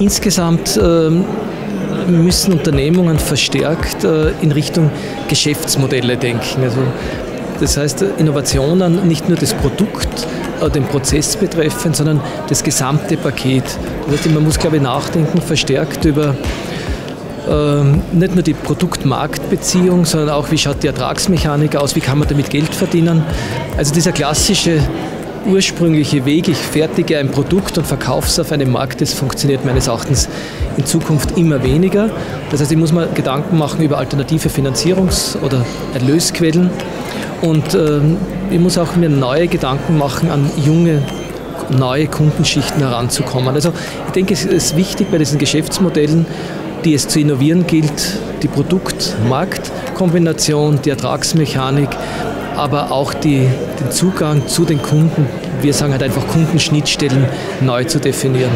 Insgesamt ähm, müssen Unternehmungen verstärkt äh, in Richtung Geschäftsmodelle denken. Also das heißt, Innovationen nicht nur das Produkt, äh, den Prozess betreffend, sondern das gesamte Paket. Das heißt, man muss, glaube ich, nachdenken verstärkt über ähm, nicht nur die Produkt-Markt-Beziehung, sondern auch, wie schaut die Ertragsmechanik aus, wie kann man damit Geld verdienen. Also dieser klassische ursprüngliche Weg, ich fertige ein Produkt und verkaufe es auf einem Markt, das funktioniert meines Erachtens in Zukunft immer weniger. Das heißt, ich muss mir Gedanken machen über alternative Finanzierungs- oder Erlösquellen und ähm, ich muss auch mir neue Gedanken machen an junge neue Kundenschichten heranzukommen. Also ich denke, es ist wichtig bei diesen Geschäftsmodellen, die es zu innovieren gilt, die Produkt-Markt-Kombination, die Ertragsmechanik, aber auch die, den Zugang zu den Kunden, wir sagen halt einfach Kundenschnittstellen neu zu definieren.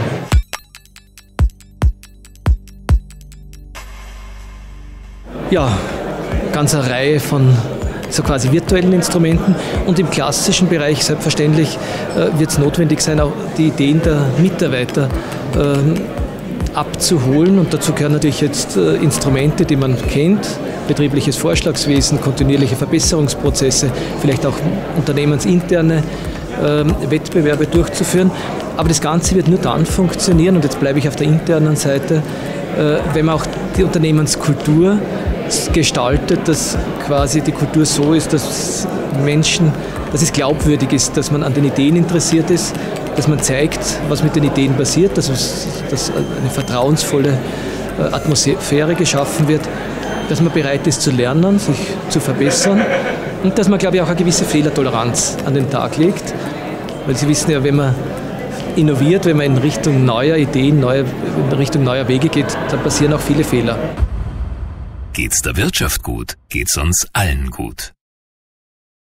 Ja, ganz eine Reihe von so quasi virtuellen Instrumenten. Und im klassischen Bereich selbstverständlich äh, wird es notwendig sein, auch die Ideen der Mitarbeiter äh, abzuholen. Und dazu gehören natürlich jetzt äh, Instrumente, die man kennt, betriebliches Vorschlagswesen, kontinuierliche Verbesserungsprozesse, vielleicht auch unternehmensinterne ähm, Wettbewerbe durchzuführen. Aber das Ganze wird nur dann funktionieren, und jetzt bleibe ich auf der internen Seite, äh, wenn man auch die Unternehmenskultur gestaltet, dass quasi die Kultur so ist, dass Menschen, dass es glaubwürdig ist, dass man an den Ideen interessiert ist, dass man zeigt, was mit den Ideen passiert, dass, dass eine vertrauensvolle äh, Atmosphäre geschaffen wird dass man bereit ist zu lernen, sich zu verbessern und dass man, glaube ich, auch eine gewisse Fehlertoleranz an den Tag legt. Weil Sie wissen ja, wenn man innoviert, wenn man in Richtung neuer Ideen, neuer, in Richtung neuer Wege geht, dann passieren auch viele Fehler. Geht's der Wirtschaft gut, geht's uns allen gut.